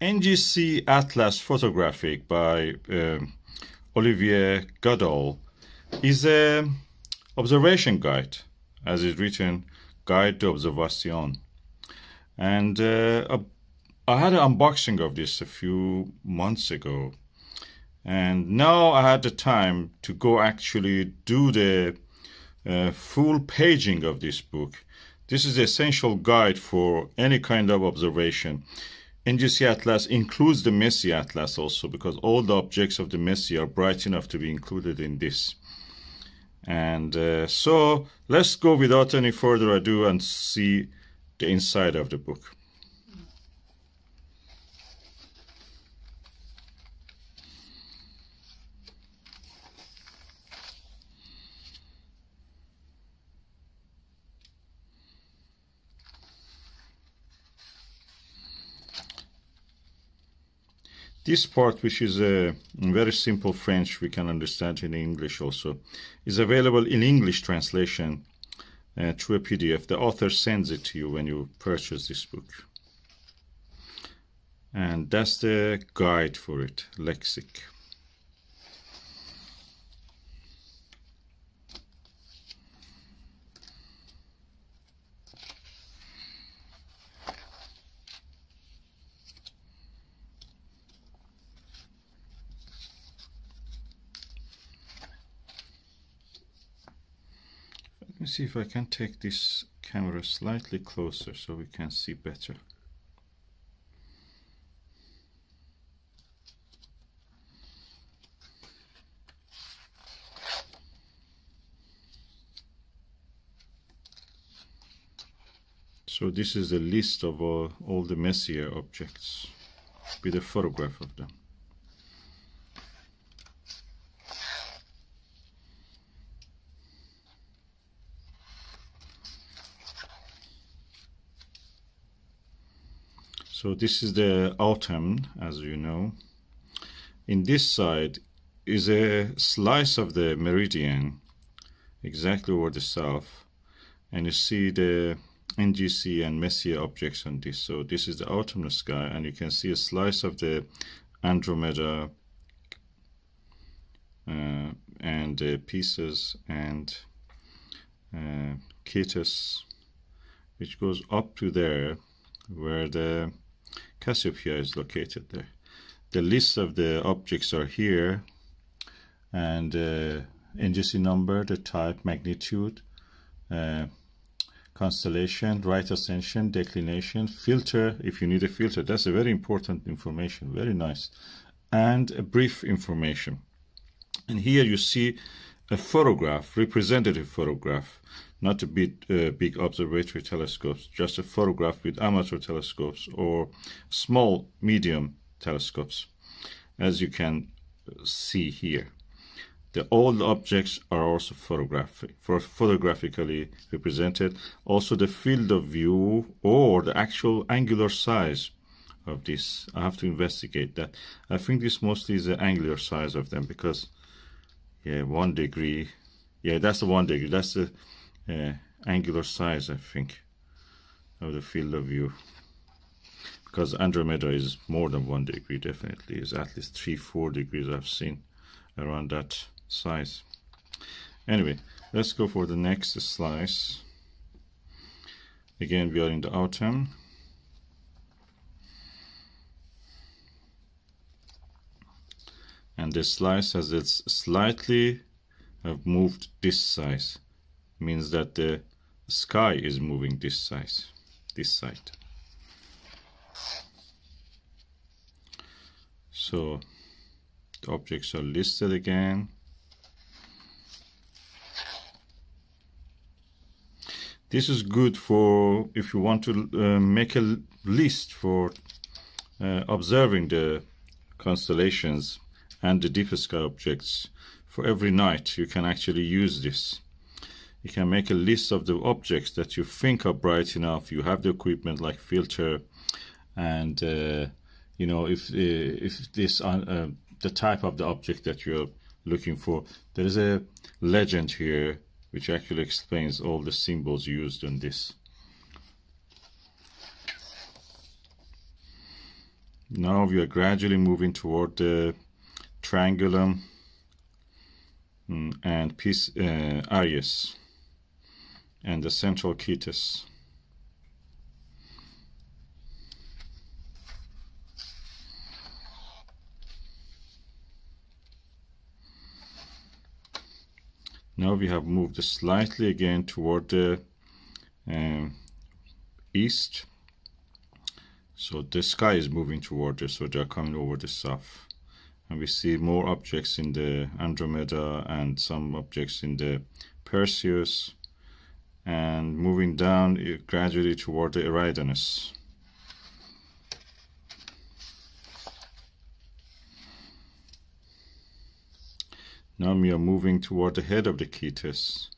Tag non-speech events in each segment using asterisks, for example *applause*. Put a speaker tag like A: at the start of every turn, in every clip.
A: NGC Atlas Photographic by um, Olivier Gadal is a observation guide, as is written, Guide to Observation. And uh, I had an unboxing of this a few months ago. And now I had the time to go actually do the uh, full paging of this book. This is the essential guide for any kind of observation. NGC Atlas includes the Messier Atlas also because all the objects of the Messier are bright enough to be included in this. And uh, so let's go without any further ado and see the inside of the book. This part, which is a very simple French, we can understand in English also, is available in English translation uh, through a PDF. The author sends it to you when you purchase this book. And that's the guide for it, Lexic. Me see if I can take this camera slightly closer so we can see better. So this is a list of all, all the Messier objects with a photograph of them. So this is the autumn, as you know. In this side is a slice of the meridian, exactly over the south. And you see the NGC and Messier objects on this. So this is the autumnal sky, and you can see a slice of the Andromeda uh, and uh, Pisces and uh, which goes up to there, where the Cassiopeia is located there. The list of the objects are here and uh, NGC number, the type, magnitude, uh, constellation, right ascension, declination, filter, if you need a filter, that's a very important information, very nice, and a brief information. And here you see a photograph, representative photograph, not a big, uh, big observatory telescopes, just a photograph with amateur telescopes or small, medium telescopes, as you can see here. The old objects are also photographic, for photographically represented. Also the field of view or the actual angular size of this. I have to investigate that. I think this mostly is the angular size of them because yeah, one degree. Yeah, that's the one degree. That's the uh, angular size, I think, of the field of view. Because Andromeda is more than one degree, definitely. is at least three, four degrees I've seen around that size. Anyway, let's go for the next slice. Again, we are in the autumn. and this slice has it's slightly have moved this size means that the sky is moving this size this side so the objects are listed again this is good for if you want to uh, make a list for uh, observing the constellations and the deep sky objects. For every night, you can actually use this. You can make a list of the objects that you think are bright enough. You have the equipment like filter, and uh, you know if uh, if this uh, the type of the object that you're looking for. There is a legend here which actually explains all the symbols used in this. Now we are gradually moving toward the triangulum mm, and piece uh, Aries and the central Cetus. Now we have moved slightly again toward the um, east. So the sky is moving toward us, so they're coming over the south. And we see more objects in the Andromeda and some objects in the Perseus and moving down gradually toward the Eridanus. Now we are moving toward the head of the Cetus.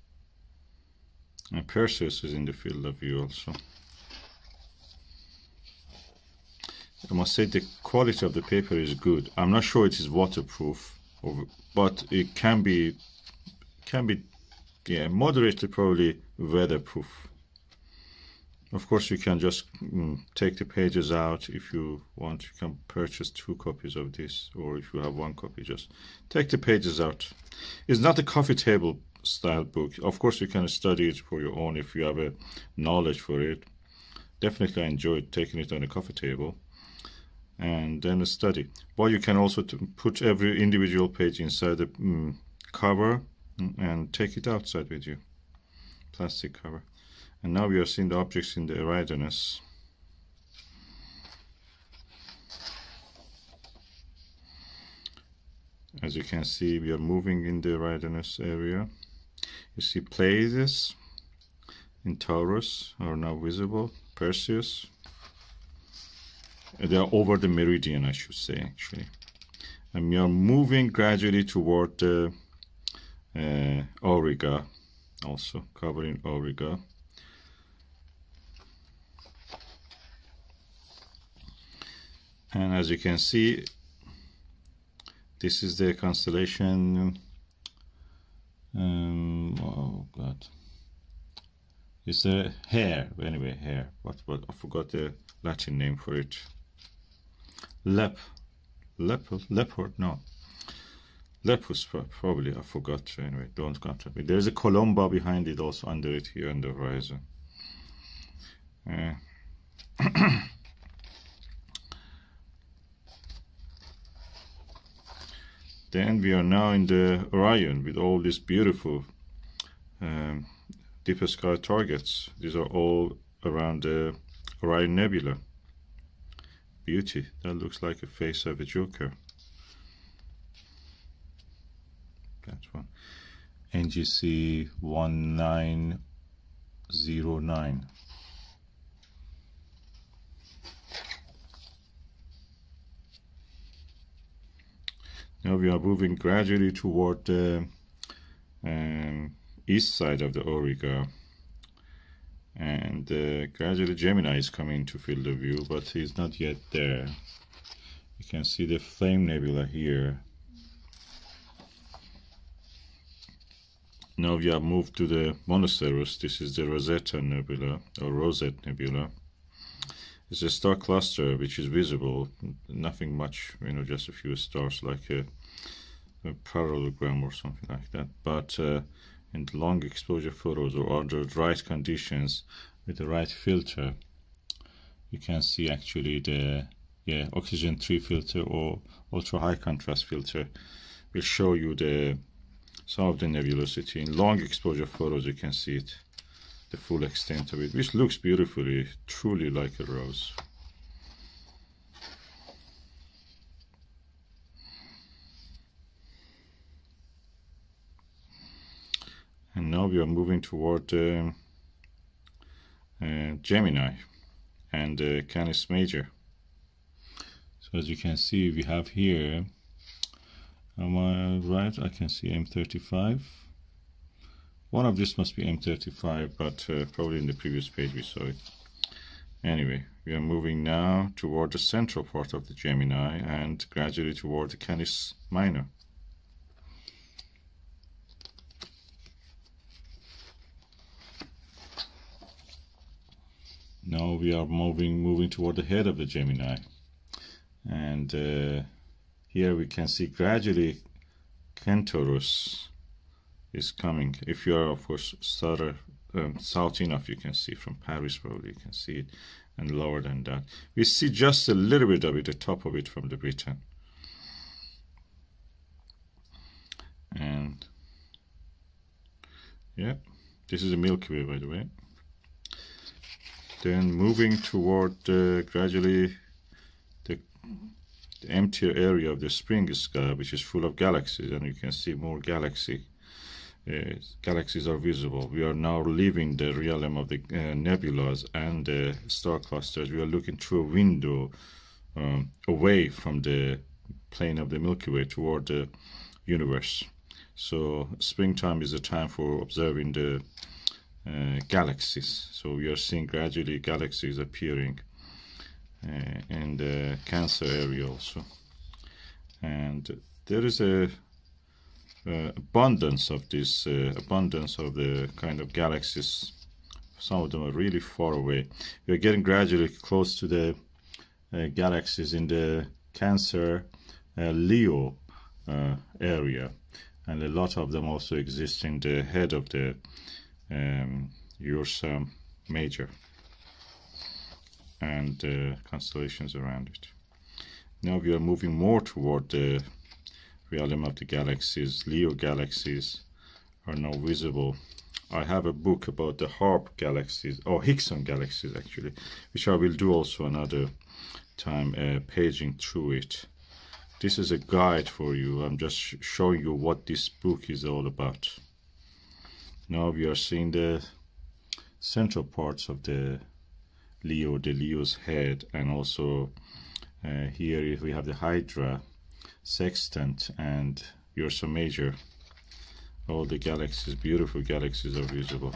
A: And Perseus is in the field of view also. I must say the quality of the paper is good. I'm not sure it is waterproof, but it can be, can be, yeah, moderately probably weatherproof. Of course, you can just mm, take the pages out if you want. You can purchase two copies of this, or if you have one copy, just take the pages out. It's not a coffee table style book. Of course, you can study it for your own if you have a knowledge for it. Definitely, I enjoyed taking it on a coffee table and then study. But you can also put every individual page inside the mm, cover mm, and take it outside with you. Plastic cover. And now we are seeing the objects in the Eridanus. As you can see, we are moving in the Eridanus area. You see Pleiades in Taurus are now visible, Perseus. They are over the meridian, I should say, actually. And we are moving gradually toward the uh, Auriga, also covering Auriga. and as you can see this is the constellation um, oh god. It's a hare anyway hare. What what I forgot the Latin name for it. Lep leopard leopard no lepus probably I forgot anyway don't contact me there's a columba behind it also under it here on the horizon uh, *coughs* Then we are now in the Orion with all these beautiful um, deep sky targets. These are all around the Orion Nebula. Beauty. That looks like a face of a joker. That's one. NGC 1909. Now we are moving gradually toward the um, east side of the Auriga. And uh, gradually Gemini is coming to field of view, but he's not yet there. You can see the Flame Nebula here. Now we have moved to the Monoceros. This is the Rosetta Nebula, or Rosette Nebula. It's a star cluster which is visible, nothing much, you know, just a few stars like a, a parallelogram or something like that. But uh, in long exposure photos or under right conditions with the right filter, you can see actually the yeah oxygen 3 filter or ultra high contrast filter will show you the some of the nebulosity. In long exposure photos you can see it the full extent of it, which looks beautifully, truly like a rose. And now we are moving toward uh, uh, Gemini and uh, Canis Major. So as you can see, we have here, am I right? I can see M35 one of this must be M35, but uh, probably in the previous page we saw it. Anyway, we are moving now toward the central part of the Gemini and gradually toward the Canis Minor. Now we are moving moving toward the head of the Gemini. and uh, here we can see gradually Centaurus is coming. If you are, of course, southern, um, south enough, you can see from Paris, probably you can see it, and lower than that. We see just a little bit of it, the top of it from the Britain. And yeah, this is a Milky Way, by the way. Then moving toward uh, gradually the, the emptier area of the spring sky, which is full of galaxies, and you can see more galaxy uh, galaxies are visible. We are now leaving the realm of the uh, nebulas and the star clusters. We are looking through a window um, away from the plane of the Milky Way toward the universe. So springtime is a time for observing the uh, galaxies. So we are seeing gradually galaxies appearing in the Cancer area also. And there is a uh, abundance of this uh, abundance of the kind of galaxies. Some of them are really far away. We are getting gradually close to the uh, galaxies in the cancer uh, leo uh, area. And a lot of them also exist in the head of the um, ursa major and uh, constellations around it now we are moving more toward the realm of the galaxies, Leo galaxies are now visible. I have a book about the Arp galaxies, or Hickson galaxies actually, which I will do also another time uh, paging through it. This is a guide for you. I'm just showing you what this book is all about. Now we are seeing the central parts of the Leo, the Leo's head, and also uh, here we have the Hydra sextant and Ursa Major. All the galaxies, beautiful galaxies are visible.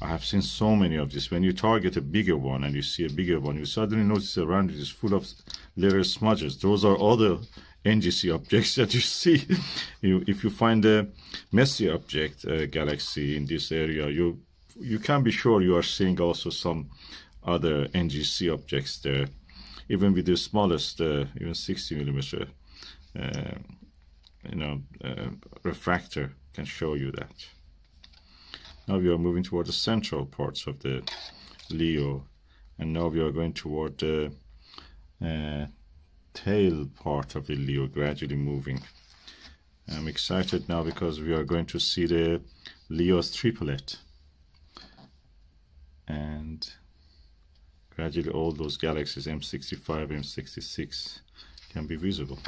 A: I have seen so many of this. When you target a bigger one and you see a bigger one, you suddenly notice around it is full of little smudges. Those are other NGC objects *laughs* that you see. you, if you find a Messier object uh, galaxy in this area, you you can be sure you are seeing also some other NGC objects there, even with the smallest, uh, even 60 millimeter uh, you know, uh, refractor can show you that. Now we are moving toward the central parts of the Leo, and now we are going toward the uh, tail part of the Leo, gradually moving. I'm excited now because we are going to see the Leo's triplet. And gradually all those galaxies, M65, M66, can be visible.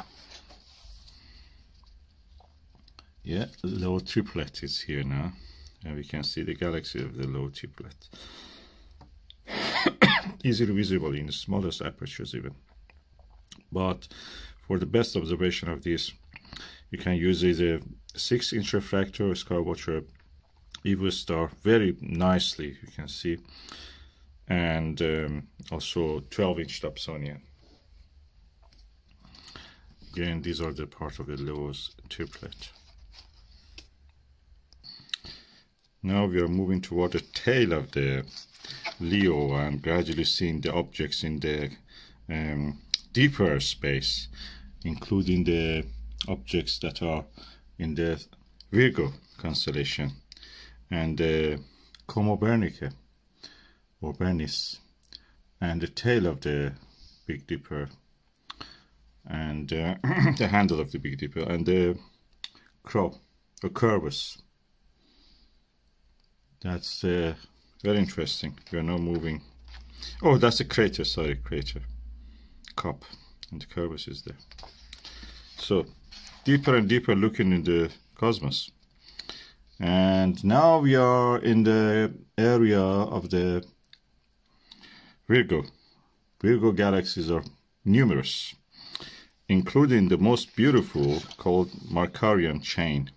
A: Yeah, Leo triplet is here now. And we can see the galaxy of the Leo triplet. *coughs* Easily visible in the smallest apertures even. But for the best observation of this, you can use either 6 inch refractor or Skywatcher EVO star very nicely, you can see. And um, also 12 inch Dobsonian. Again, these are the part of the Leo's triplet. Now we are moving toward the tail of the Leo and gradually seeing the objects in the um, deeper space, including the objects that are in the Virgo constellation and the Coma Berenice or Bernice and the tail of the Big Dipper and uh, *clears throat* the handle of the Big Dipper and the crow, or Corvus that's uh, very interesting. We are now moving. Oh, that's a crater. Sorry, crater. Cup. And the Corvus is there. So, deeper and deeper looking in the cosmos. And now we are in the area of the Virgo. Virgo galaxies are numerous, including the most beautiful called Markarian chain.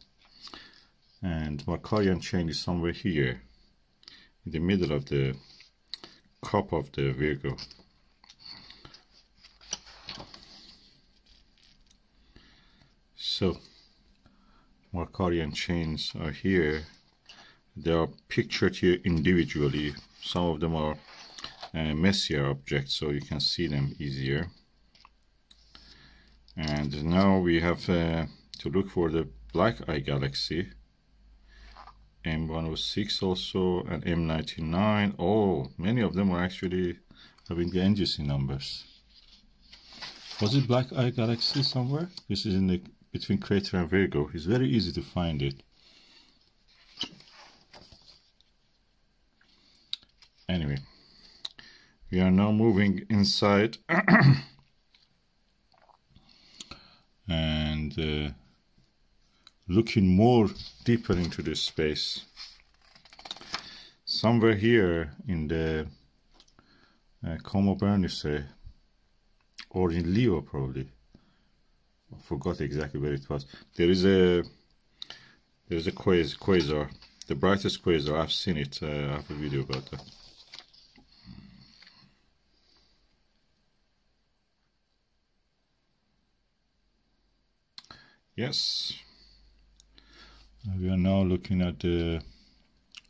A: And Markarian chain is somewhere here in the middle of the cup of the Virgo. So Markarian chains are here. They are pictured here individually. Some of them are uh, messier objects so you can see them easier. And now we have uh, to look for the black eye galaxy. M106 also and M99 oh many of them are actually having the NGC numbers. Was it black eye galaxy somewhere? This is in the between crater and Virgo. It's very easy to find it. Anyway we are now moving inside. *clears throat* And uh, looking more deeper into this space. Somewhere here in the uh, Coma Berenice or in Leo probably. I forgot exactly where it was. There is a there's a quasar the brightest quasar. I've seen it uh, I have a video about that Yes. We are now looking at a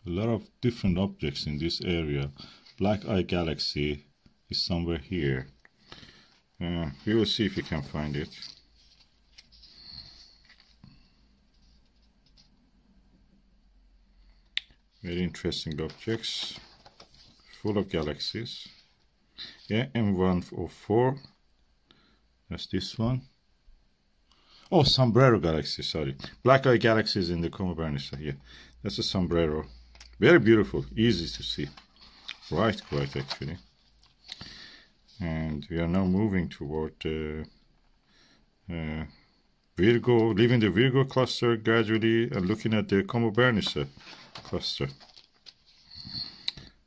A: lot of different objects in this area. Black Eye Galaxy is somewhere here. Uh, we will see if we can find it. Very interesting objects, full of galaxies. Yeah, M104, that's this one. Oh, Sombrero Galaxy, sorry. Black Eye Galaxy is in the Coma Berenice here. That's a Sombrero. Very beautiful, easy to see. Right, quite actually. And we are now moving toward uh, uh, Virgo, leaving the Virgo cluster gradually and looking at the Coma Berenice cluster.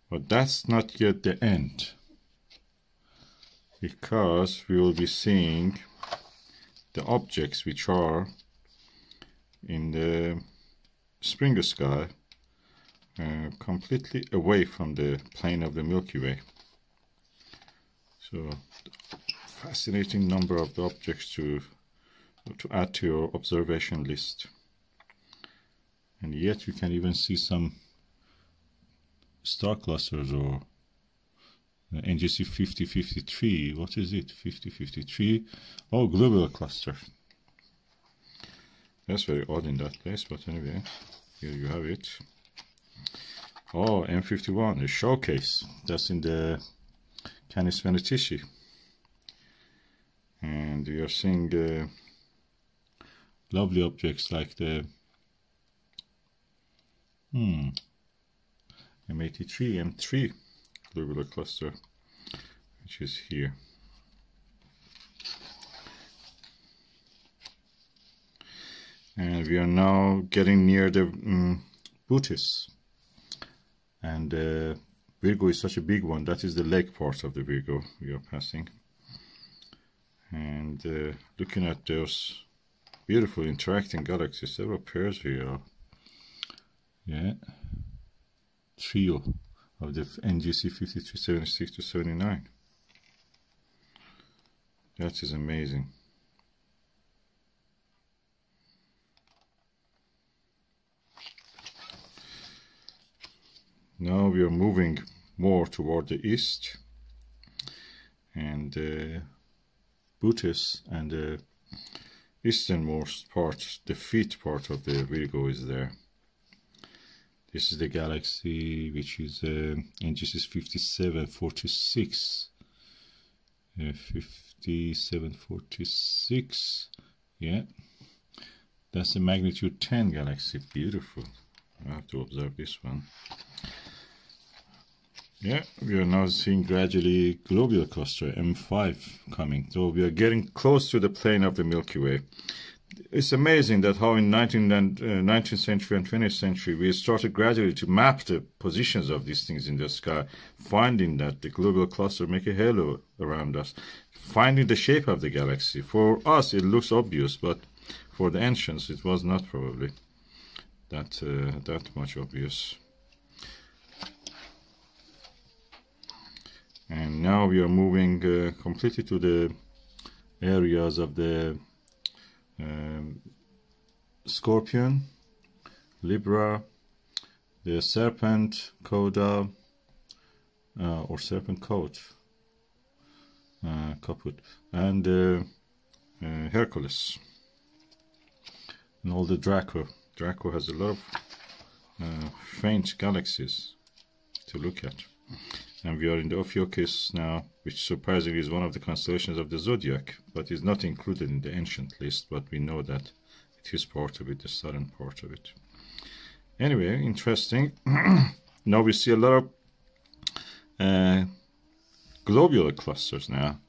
A: But that's not yet the end. Because we will be seeing the objects which are in the Springer sky uh, completely away from the plane of the Milky Way. So fascinating number of the objects to to add to your observation list. And yet you can even see some star clusters or NGC 5053. What is it? 5053. Oh, globular cluster. That's very odd in that place, but anyway, here you have it. Oh, M51, a showcase. That's in the Canes Venatici. And we are seeing uh, lovely objects like the hmm, M83, M3 globular cluster, which is here. And we are now getting near the um, Bootes. And uh, Virgo is such a big one. That is the leg part of the Virgo we are passing. And uh, looking at those beautiful interacting galaxies, several pairs here. Yeah. Trio of the NGC 5376 to 79. That is amazing. Now we are moving more toward the east and uh, Bootes and the easternmost part, the feet part of the Virgo is there. This is the Galaxy, which is uh, NGC 5746. Uh, 5746. Yeah. That's a magnitude 10 galaxy. Beautiful. I have to observe this one. Yeah, we are now seeing gradually globular cluster M5 coming. So we are getting close to the plane of the Milky Way it's amazing that how in 19th, and, uh, 19th century and 20th century we started gradually to map the positions of these things in the sky, finding that the globular cluster make a halo around us, finding the shape of the galaxy. For us, it looks obvious, but for the ancients, it was not probably that uh, that much obvious. And now we are moving uh, completely to the areas of the um, Scorpion, Libra, the Serpent, Coda, uh, or Serpent Coat, uh, Caput, and uh, uh, Hercules and all the Draco. Draco has a lot of uh, faint galaxies to look at. And we are in the Ophiuchus now, which surprisingly is one of the constellations of the zodiac, but is not included in the ancient list, but we know that it is part of it, the southern part of it. Anyway, interesting. *clears throat* now we see a lot of uh, globular clusters now,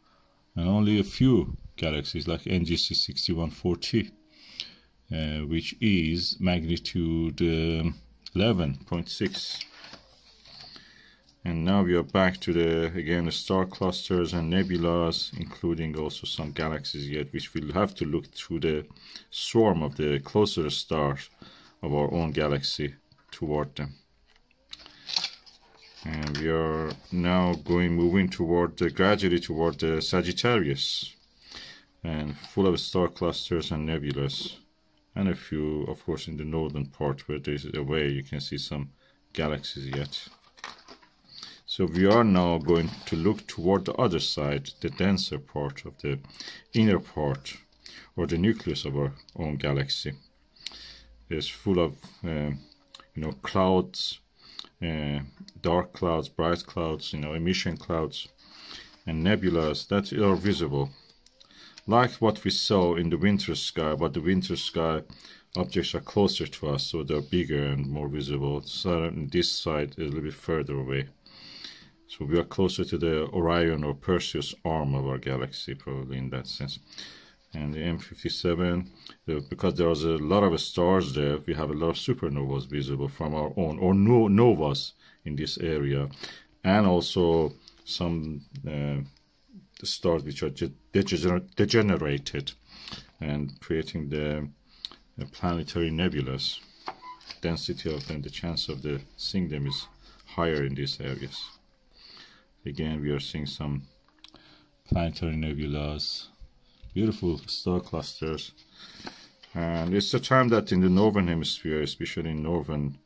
A: and only a few galaxies like NGC 6140, uh, which is magnitude uh, 11.6. And now we are back to the, again, the star clusters and nebulas, including also some galaxies yet, which we'll have to look through the swarm of the closer stars of our own galaxy toward them. And we are now going, moving toward, the, gradually toward the Sagittarius, and full of star clusters and nebulas, and a few, of course, in the northern part where there's a way you can see some galaxies yet. So we are now going to look toward the other side, the denser part of the inner part, or the nucleus of our own galaxy. It's full of, uh, you know, clouds, uh, dark clouds, bright clouds, you know, emission clouds, and nebulas that are visible. Like what we saw in the winter sky, but the winter sky objects are closer to us, so they're bigger and more visible. So this side is a little bit further away. So we are closer to the Orion or Perseus arm of our galaxy, probably in that sense. And the M57, because there's a lot of stars there, we have a lot of supernovas visible from our own, or no, novas in this area. And also some uh, stars which are degenerated and creating the, the planetary nebulas. Density of them, the chance of the seeing them is higher in these areas. Again, we are seeing some planetary nebulas, beautiful star clusters. And it's the time that in the northern hemisphere, especially in northern,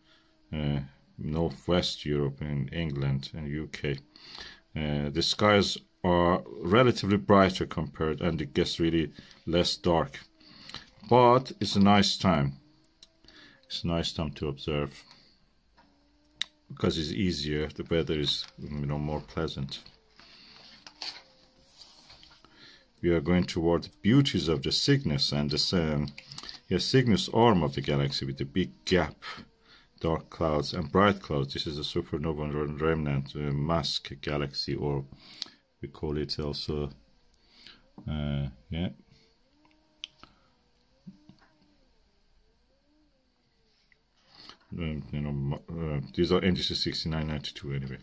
A: uh, northwest Europe and England and UK, uh, the skies are relatively brighter compared and it gets really less dark. But it's a nice time. It's a nice time to observe because it's easier the weather is you know more pleasant. We are going toward the beauties of the Cygnus and the um, yeah, Cygnus arm of the galaxy with the big gap dark clouds and bright clouds. This is a supernova remnant uh, mask galaxy or we call it also uh, yeah um, you know, uh, these are NGC 6992 anyway.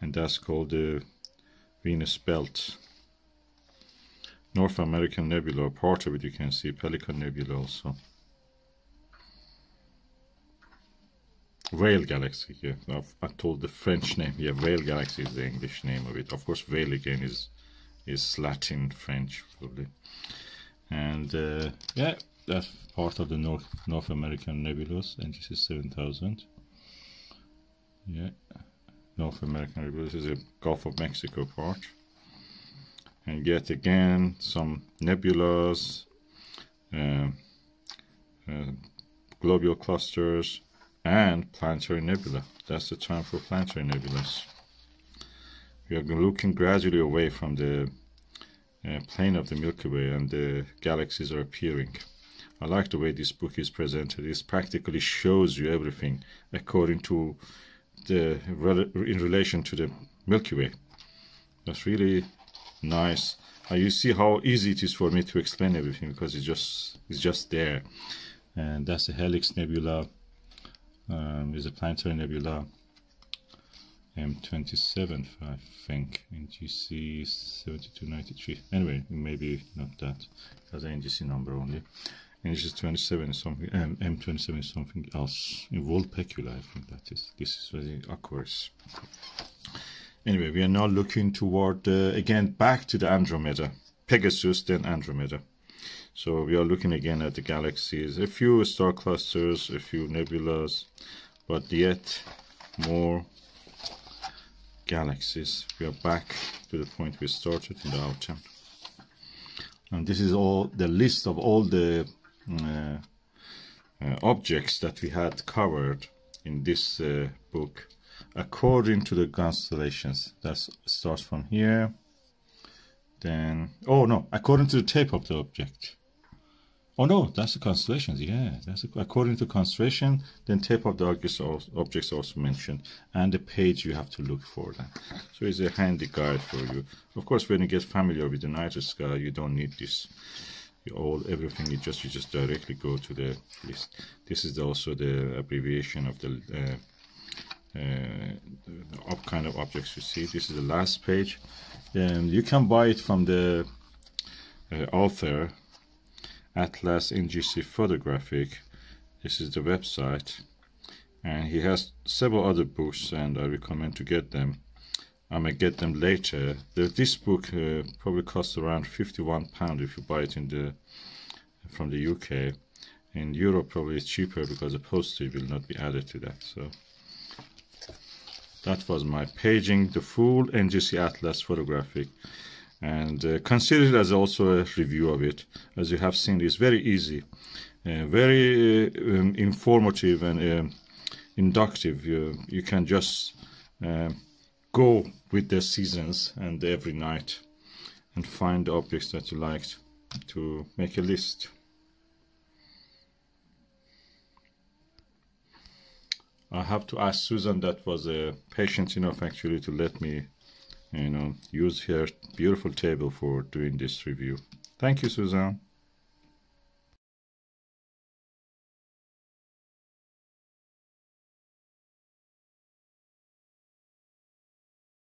A: And that's called the Venus Belt. North American Nebula, part of it you can see, Pelican Nebula also. Whale Galaxy, yeah, I've, I told the French *laughs* name, yeah, Whale Galaxy is the English name of it. Of course, Whale again is is Latin French, probably. And uh, yeah, that's part of the North North American nebulous, NGC 7000. Yeah, North American nebulous is a Gulf of Mexico part. And yet again, some nebulas, uh, uh, globular clusters, and planetary nebula. That's the time for planetary nebulas. We are looking gradually away from the uh, plane of the Milky Way and the galaxies are appearing. I like the way this book is presented. It practically shows you everything according to the in relation to the Milky Way. That's really nice. Uh, you see how easy it is for me to explain everything because it's just it's just there. And that's the Helix Nebula. Um, is a planetary nebula. M27, I think, NGC 7293. Anyway, maybe not that, because NGC number only. NG27 is something, um, M27 is something else. In Vulpecula, I think that is. This is very awkward. Anyway, we are now looking toward, uh, again, back to the Andromeda. Pegasus, then Andromeda. So we are looking again at the galaxies, a few star clusters, a few nebulas, but yet more galaxies. We are back to the point we started in the autumn. And this is all the list of all the objects that we had covered in this uh, book according to the constellations. That starts from here. Then, oh no, according to the type of the object. Oh no, that's the constellations. Yeah, that's a, according to constellation. Then type of the objects also, objects also mentioned, and the page you have to look for that. So it's a handy guide for you. Of course, when you get familiar with the night sky, you don't need this. You all everything you just you just directly go to the list. This is also the abbreviation of the uh, uh, kind of objects you see. This is the last page. And you can buy it from the uh, author, Atlas NGC Photographic. This is the website. And he has several other books and I recommend to get them. I may get them later. The, this book uh, probably costs around 51 pound if you buy it in the from the UK. In Europe probably it's cheaper because the postage will not be added to that. So that was my paging the full NGC Atlas photographic and uh, consider it as also a review of it as you have seen it's very easy uh, very uh, um, informative and um, inductive you, you can just um, go with the seasons and every night and find the objects that you liked to make a list I have to ask Susan that was uh, patient enough actually to let me you know use her beautiful table for doing this review. Thank you Susan.